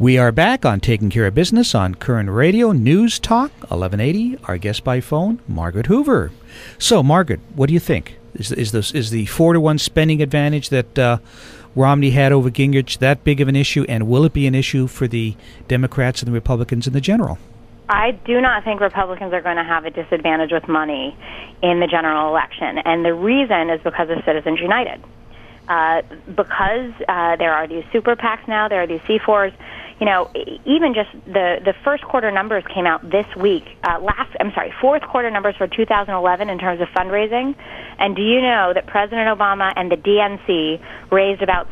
We are back on Taking Care of Business on Current Radio News Talk 1180. Our guest by phone, Margaret Hoover. So, Margaret, what do you think? Is is this is the four to one spending advantage that uh, Romney had over Gingrich that big of an issue, and will it be an issue for the Democrats and the Republicans in the general? I do not think Republicans are going to have a disadvantage with money in the general election, and the reason is because of Citizens United. Uh, because uh, there are these super PACs now, there are these C4s you know, even just the the first quarter numbers came out this week. Uh, last, I'm sorry, fourth quarter numbers for 2011 in terms of fundraising. And do you know that President Obama and the DNC raised about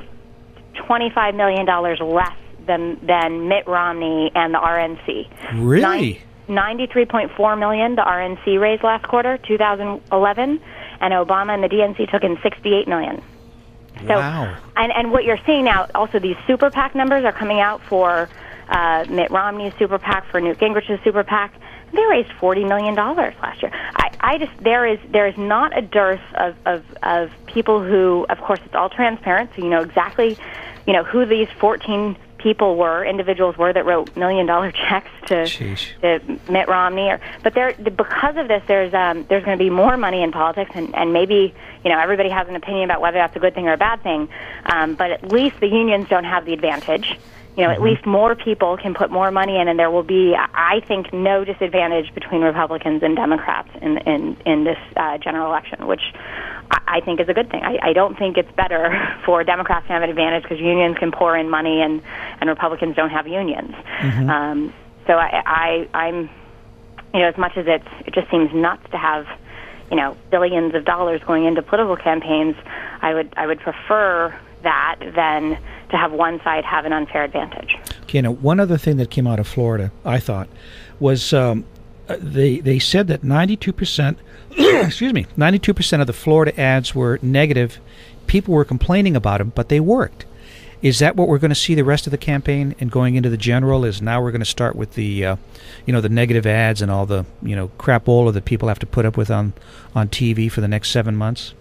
25 million dollars less than than Mitt Romney and the RNC? Really? 93.4 million the RNC raised last quarter, 2011, and Obama and the DNC took in 68 million. So, wow. And, and what you're seeing now, also these super PAC numbers are coming out for uh, Mitt Romney's super PAC, for Newt Gingrich's super PAC. They raised forty million dollars last year. I, I just there is there is not a dearth of, of of people who, of course, it's all transparent, so you know exactly, you know who these fourteen people were, individuals were that wrote million dollar checks to, to Mitt Romney. Or, but there, because of this, there's um, there's going to be more money in politics, and, and maybe you know everybody has an opinion about whether that's a good thing or a bad thing. Um, but at least the unions don't have the advantage. You know, mm-hmm. at least more people can put more money in, and there will be, I think, no disadvantage between Republicans and Democrats in in in this uh, general election, which I think is a good thing. I, I don't think it's better for Democrats to have an advantage because unions can pour in money and and Republicans don't have unions. Mm-hmm. Um, so I, I I'm you know as much as it's it just seems nuts to have you know billions of dollars going into political campaigns. I would I would prefer that than to have one side have an unfair advantage. Okay, now one other thing that came out of Florida, I thought, was um, uh, they they said that 92 percent excuse me, 92% of the Florida ads were negative. People were complaining about them, but they worked. Is that what we're going to see the rest of the campaign and going into the general? Is now we're going to start with the, uh, you know, the negative ads and all the, you know, crapola that people have to put up with on on TV for the next seven months?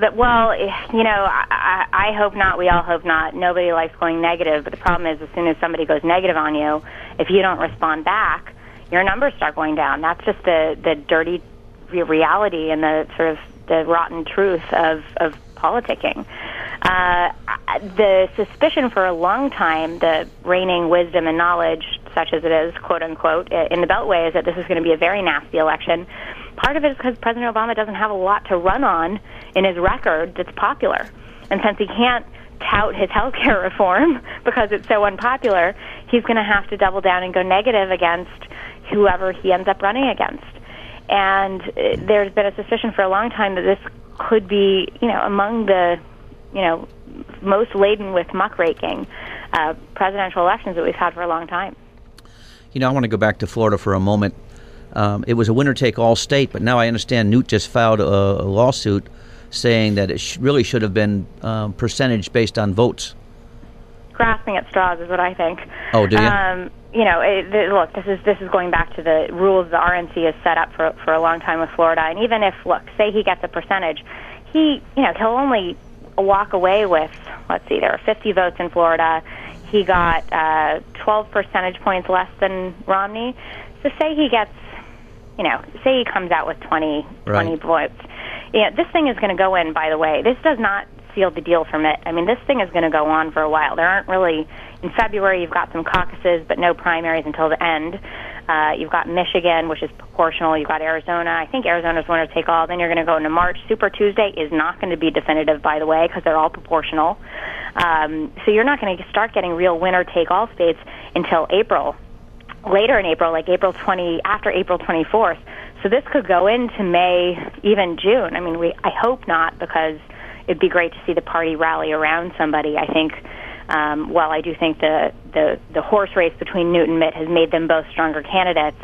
That well, you know, I, I hope not. We all hope not. Nobody likes going negative, but the problem is, as soon as somebody goes negative on you, if you don't respond back, your numbers start going down. That's just the the dirty reality and the sort of the rotten truth of of politicking. Uh, the suspicion for a long time, the reigning wisdom and knowledge, such as it is, quote unquote, in the Beltway, is that this is going to be a very nasty election. Part of it is because President Obama doesn't have a lot to run on in his record that's popular. And since he can't tout his health care reform because it's so unpopular, he's going to have to double down and go negative against whoever he ends up running against. And uh, there's been a suspicion for a long time that this could be, you know, among the, you know, most laden with muckraking uh, presidential elections that we've had for a long time. You know, I want to go back to Florida for a moment. Um, it was a winner take all state, but now I understand Newt just filed a, a lawsuit saying that it sh- really should have been um, percentage based on votes. Grasping at straws is what I think. Oh, do you? Um, you know, it, look, this is this is going back to the rules the RNC has set up for for a long time with Florida. And even if, look, say he gets a percentage, he, you know, he'll only walk away with, let's see, there are 50 votes in Florida. He got uh, 12 percentage points less than Romney. So say he gets, you know, say he comes out with 20, right. 20 votes. Yeah, this thing is going to go in. By the way, this does not seal the deal from it. I mean, this thing is going to go on for a while. There aren't really in February, you've got some caucuses, but no primaries until the end. Uh, you've got Michigan, which is proportional. You've got Arizona. I think Arizona's winner take all. Then you're going to go into March. Super Tuesday is not going to be definitive, by the way, because they're all proportional. Um, so you're not going to start getting real winner take all states until April. Later in April, like April 20, after April 24th. So this could go into May, even June. I mean, we I hope not, because it'd be great to see the party rally around somebody. I think um, while I do think the, the, the horse race between Newt and Mitt has made them both stronger candidates,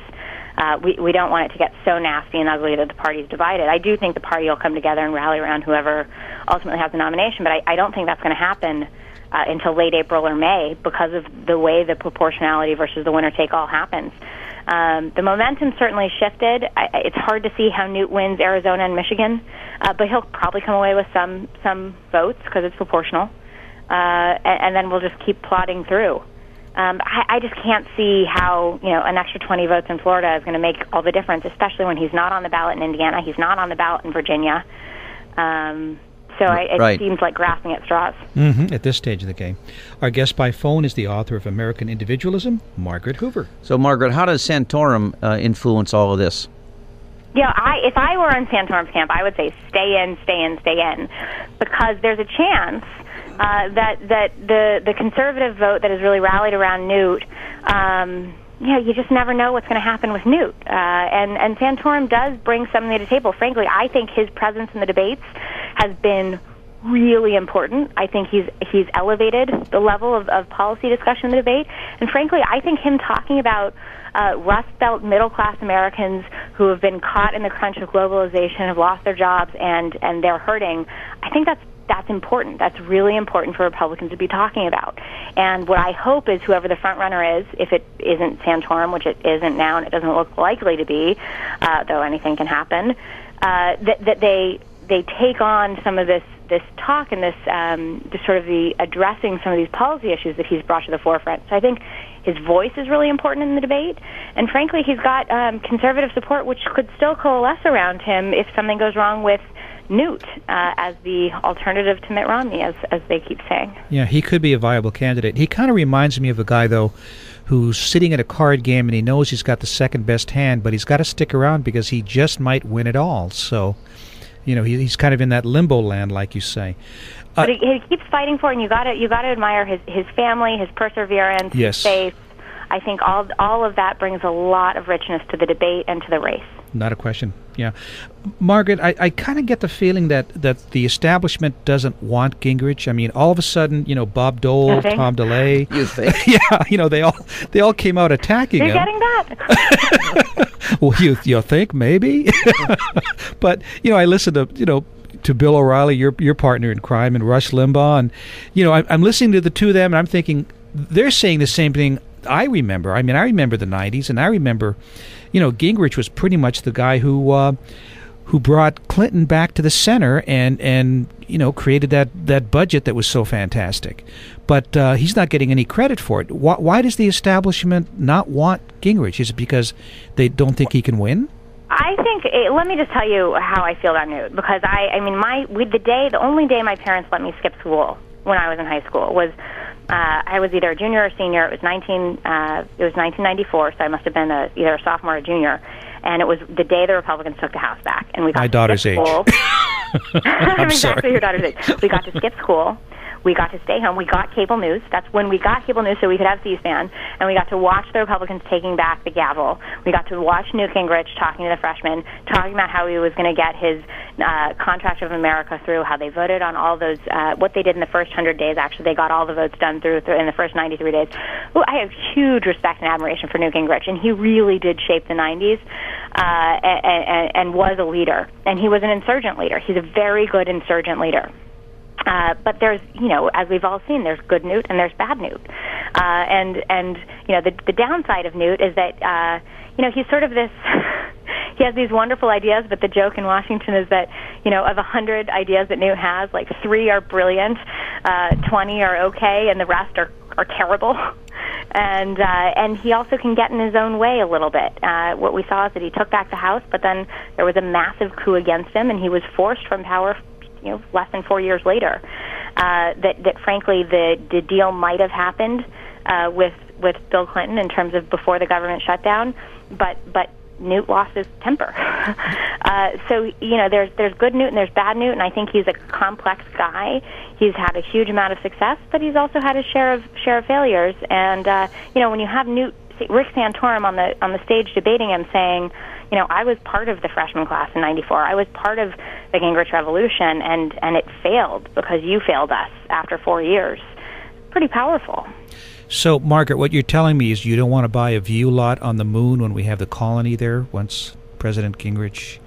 uh, we, we don't want it to get so nasty and ugly that the party's divided. I do think the party will come together and rally around whoever ultimately has the nomination, but I, I don't think that's going to happen uh, until late April or May because of the way the proportionality versus the winner take all happens. Um, the momentum certainly shifted. I, it's hard to see how Newt wins Arizona and Michigan, uh, but he'll probably come away with some some votes because it's proportional uh, and, and then we'll just keep plodding through. Um, I, I just can't see how you know an extra 20 votes in Florida is going to make all the difference, especially when he's not on the ballot in Indiana, he's not on the ballot in Virginia. Um, so I, it Right. seems like grasping at straws. hmm at this stage of the game. Our guest by phone is the author of American Individualism, Margaret Hoover. So, Margaret, how does Santorum uh, influence all of this? Yeah, I if I were in Santorum's camp, I would say stay in, stay in, stay in, because there's a chance uh, that that the the conservative vote that has really rallied around Newt. Um, you you just never know what's going to happen with Newt, uh, and and Santorum does bring something to the table. Frankly, I think his presence in the debates has been really important. I think he's he's elevated the level of, of policy discussion in the debate, and frankly, I think him talking about uh, Rust Belt middle class Americans who have been caught in the crunch of globalization, have lost their jobs, and and they're hurting. I think that's that's important. That's really important for Republicans to be talking about. And what I hope is whoever the front runner is, if it isn't Santorum, which it isn't now, and it doesn't look likely to be, uh, though anything can happen, uh, that that they they take on some of this this talk and this um, just sort of the addressing some of these policy issues that he's brought to the forefront. So I think his voice is really important in the debate, and frankly, he's got um, conservative support, which could still coalesce around him if something goes wrong with Newt uh, as the alternative to Mitt Romney, as as they keep saying. Yeah, he could be a viable candidate. He kind of reminds me of a guy, though, who's sitting at a card game and he knows he's got the second best hand, but he's got to stick around because he just might win it all. So, you know, he, he's kind of in that limbo land, like you say. Uh, But he, he keeps fighting for it, and you got to you got to admire his his family, his perseverance, Yes. his faith. I think all all of that brings a lot of richness to the debate and to the race. Not a question. Yeah, Margaret, I, I kind of get the feeling that, that the establishment doesn't want Gingrich. I mean, all of a sudden, you know, Bob Dole, You? Tom DeLay, You think? yeah, you know, they all they all came out attacking You're him. getting that? well, you you think maybe, but you know, I listen to you know to Bill O'Reilly, your your partner in crime, and Rush Limbaugh, and you know, I, I'm listening to the two of them, and I'm thinking they're saying the same thing I remember. I mean, I remember the '90s, and I remember, you know, Gingrich was pretty much the guy who. Uh, who brought Clinton back to the center and and you know created that that budget that was so fantastic, but uh, he's not getting any credit for it. Why, why does the establishment not want Gingrich? Is it because they don't think he can win? I think. eh, Let me just tell you how I feel about Newt because I. I mean, my with the day, the only day my parents let me skip school when I was in high school was. Uh, I was either a junior or senior. It was 19. Uh, it was 1994, so I must have been a, either a sophomore or a junior. And it was the day the Republicans took the House back, and we got My daughter's age. I'm exactly sorry. your daughter's age. We got to skip school. We got to stay home. We got cable news. That's when we got cable news, so we could have C-SPAN, and we got to watch the Republicans taking back the gavel. We got to watch Newt Gingrich talking to the freshmen, talking about how he was going to get his uh, contract of America through, how they voted on all those, uh, what they did in the first hundred days. Actually, they got all the votes done through, through in the first 93 days. Ooh, I have huge respect and admiration for Newt Gingrich, and he really did shape the 90s uh, and, and, and was a leader. And he was an insurgent leader. He's a very good insurgent leader. Uh, but there's, you know, as we've all seen, there's good Newt and there's bad Newt. Uh, and and you know, the the downside of Newt is that uh, you know he's sort of this. he has these wonderful ideas, but the joke in Washington is that you know of a hundred ideas that Newt has, like three are brilliant, uh, twenty are okay, and the rest are are terrible. And uh, and he also can get in his own way a little bit. Uh, what we saw is that he took back the House, but then there was a massive coup against him, and he was forced from power you know less than four years later. Uh, that that frankly the the deal might have happened uh, with with Bill Clinton in terms of before the government shutdown, but but Newt lost his temper. uh, so you know there's there's good Newt and there's bad Newt, and I think he's a complex guy. He's had a huge amount of success, but he's also had his share of share of failures. And uh, you know when you have Newt Rick Santorum on the on the stage debating him, saying you know, I was part of the freshman class in '94. I was part of the Gingrich Revolution, and and it failed because you failed us after four years. Pretty powerful. So, Margaret, what you're telling me is you don't want to buy a view lot on the moon when we have the colony there once President Gingrich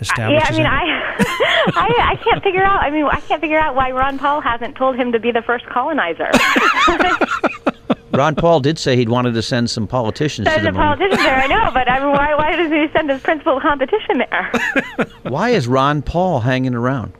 establishes. Yeah, I mean, it? I, I I can't figure out. I mean, I can't figure out why Ron Paul hasn't told him to be the first colonizer. Ron Paul did say he'd wanted to send some politicians to There's the a moon. politician there, I know, but I mean, why why does he send his principal competition there? Why is Ron Paul hanging around?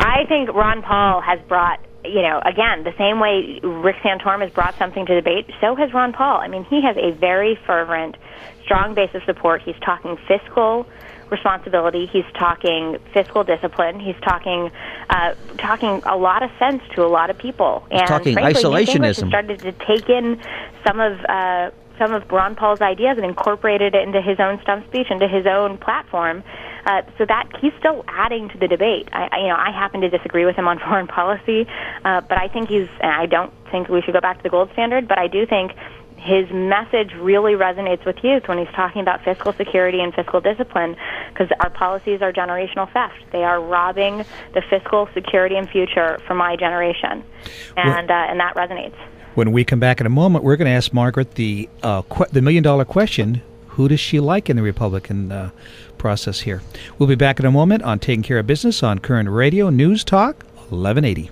I think Ron Paul has brought you know, again, the same way Rick Santorum has brought something to debate, so has Ron Paul. I mean, he has a very fervent, strong base of support. He's talking fiscal responsibility. He's talking fiscal discipline. He's talking uh, talking a lot of sense to a lot of people. And He's talking frankly, isolationism. started to take in some of uh, some of Ron Paul's ideas and incorporated it into his own stump speech, into his own platform. Uh, so that he's still adding to the debate. I, I, you know, I happen to disagree with him on foreign policy, uh, but I think he's. And I don't think we should go back to the gold standard, but I do think his message really resonates with youth when he's talking about fiscal security and fiscal discipline because our policies are generational theft. They are robbing the fiscal security and future for my generation, and uh, and that resonates. When we come back in a moment, we're going to ask Margaret the uh, qu- the million dollar question: Who does she like in the Republican uh, process here? We'll be back in a moment on taking care of business on Current Radio News Talk 1180.